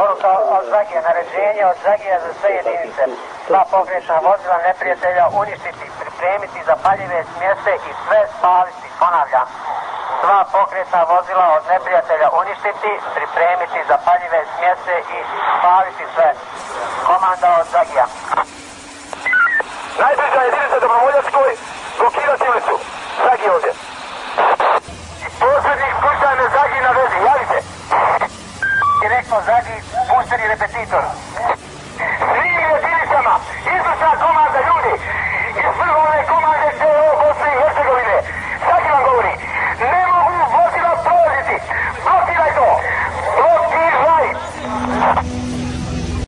Poruka od Zagije, naređenje od Zagija za sve jedinice. Sva pogrešna vozila neprijatelja uništiti, pripremiti za paljive smjese i sve spaliti, ponavljam. Sva pokretna vozila od neprijatelja uništiti, pripremiti za paljive smjese i spaliti sve. Komanda od Zagija. Najbliža jedinica Dobrovoljačkoj blokirati ulicu. Zagi ovdje. I posljednjih slučaj me Zagi na vezi, javite. Direktno Zagi serie de pesitos.